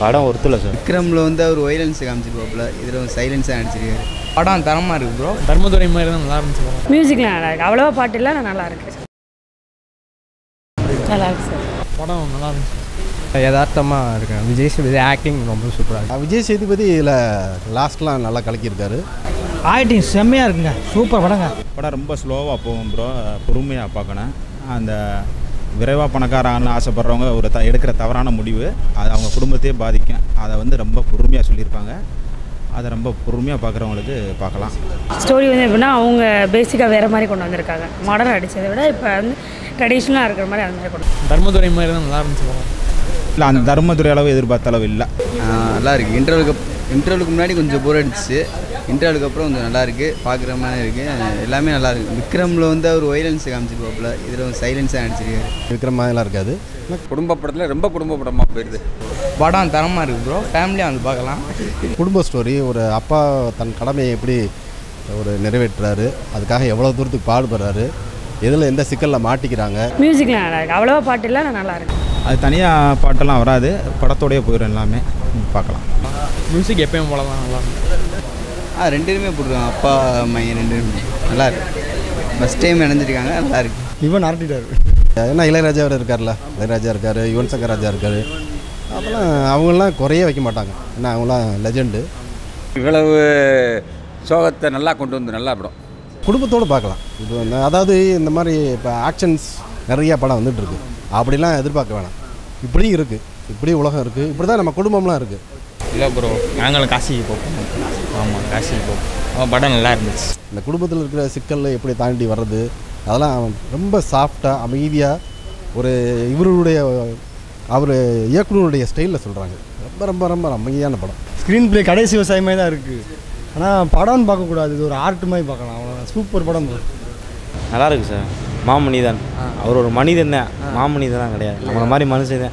படம் ஒருத்தில் சார். விக்ரமில் வந்து அவர் வைலன்ஸ் காமிச்சிருப்பாப்புல இதில் சைலன்ஸாக நடிச்சிருக்காரு. படம் தரமாக இருக்குது ப்ரோ தர்மதுரை மாதிரி தான் நல்லா இருந்துச்சு மியூசிக்லாம் நல்லா இருக்கு. அவ்வளோவா பாட்டு இல்லை நல்லா இருக்கு. நல்லா இருக்கு சார். படம் நல்லா இருந்துச்சு. யதார்த்தமாக இருக்கேன். விஜய் சேதுபதி ஆக்டிங் ரொம்ப சூப்பராக இருக்கு. விஜய் சேதுபதி இதில் லாஸ்ட்லாம் நல்லா கலக்கியிருக்காரு. ஆக்டிங் செம்மையாக இருக்குங்க. சூப்பர் படங்க. படம் ரொம்ப ஸ்லோவாக போகும் ப்ரோ பொறுமையாக பார்க்கணும். அந்த விரைவாக பணக்காரன்னு ஆசைப்படுறவங்க ஒரு த எடுக்கிற தவறான முடிவு அது அவங்க குடும்பத்தையே பாதிக்கும். அதை வந்து ரொம்ப பொறுமையாக சொல்லியிருப்பாங்க. அதை ரொம்ப பொறுமையாக பார்க்குறவங்களுக்கு பார்க்கலாம் ஸ்டோரி வந்து எப்படின்னா அவங்க பேசிக்காக வேறு மாதிரி கொண்டு வந்திருக்காங்க. மாடர்ன் அடித்ததை விட இப்போ வந்து ட்ரெடிஷ்னலாக இருக்கிற மாதிரி அந்த மாதிரி கொண்டு தர்மதுரை மாதிரி தான் நல்லா இருந்துச்சு இல்லை அந்த தர்மதுரை அளவு எதிர்பார்த்த அளவு இல்லை. நல்லா இருக்கு. இன்டர்வலுக்கு இன்டர்வலுக்கு முன்னாடி கொஞ்சம் போர் அடிச்சு இன்டர்வலுக்கு அப்புறம் கொஞ்சம் நல்லா இருக்கு. பார்க்குற மாதிரி இருக்கு. எல்லாமே நல்லா இருக்கு. விக்ரமில் வந்து அவர் வைலன்ஸ் காமிச்சிருப்பாப்புல. இதில் சைலன்ஸாக நடிச்சிருக்காரு. விக்ரம் மாதிரிலாம் இருக்காது. குடும்ப படத்தில் ரொம்ப குடும்ப படமாக போயிடுது படம் தரமாக இருக்குது ப்ரோ ஃபேமிலியாக வந்து பார்க்கலாம். குடும்ப ஸ்டோரி ஒரு அப்பா தன் கடமையை எப்படி ஒரு நிறைவேற்றுறாரு. அதுக்காக எவ்வளோ தூரத்துக்கு பாடுபடுறாரு எதில் எந்த சிக்கலில் மாட்டிக்கிறாங்க. மியூசிக்லாம் நல்லா இருக்கு. அவ்வளோவா பாட்டு இல்லை ஆனால் நல்லா இருக்கு. அது தனியாக பாட்டெல்லாம் வராது. படத்தோடயே போயிடும் எல்லாமே. பார்க்கலாம். மியூசிக் எப்பயும் போல தான் நல்லா ஆ ரெண்டு பேருமே போட்டுருக்காங்க. அப்பா மையன் ரெண்டு பேருமே. நல்லா இருக்கு. ஃபஸ்ட் டைம் இணைஞ்சிருக்காங்க. நல்லா இருக்கு. இவன் அரட்டிட்டாரு ஏன்னா இளையராஜா அவர் இருக்கார்ல இளையராஜா இருக்கார் யுவன் சங்கர் ராஜா இருக்கார். அப்போலாம் அவங்களாம் குறைய வைக்க மாட்டாங்க. ஏன்னா அவங்களாம் லெஜெண்டு இவ்வளவு சோகத்தை நல்லா கொண்டு வந்து நல்லா படம். குடும்பத்தோடு பார்க்கலாம். இது அதாவது இந்த மாதிரி இப்போ ஆக்ஷன்ஸ் நிறைய படம் வந்துட்டு இருக்கு. அப்படிலாம் எதிர்பார்க்க வேணாம். இப்படியும் இருக்குது இப்படி உலகம் இருக்குது இப்படி தான் நம்ம குடும்பம்லாம் இருக்குது இல்லை ப்ரோ நாங்களும் காசிக்கு போப்போம் ஆமாம் காசிக்கு போப்போம் அவன் படம் நல்லா இருந்துச்சு. இந்த குடும்பத்தில் இருக்கிற சிக்கலில் எப்படி தாண்டி வர்றது? அதெல்லாம் ரொம்ப சாஃப்டாக அமைதியாக ஒரு இவருடைய அவர் இயக்குனருடைய ஸ்டைலில் சொல்கிறாங்க ரொம்ப ரொம்ப ரொம்ப அமைதியான படம். ஸ்க்ரீன் ப்ளே கடைசி விவசாயமே தான் இருக்குது ஆனால் படம்னு பார்க்கக்கூடாது இது ஒரு ஆர்ட் மாதிரி பார்க்கலாம். அவ்வளோ சூப்பர் படம். நல்லா இருக்கு சார் மாமனிதன். அவர் ஒரு மனிதன் தான். மாமனிதன் தான் கிடையாது. நம்மளை மாதிரி மனுஷன் தான்.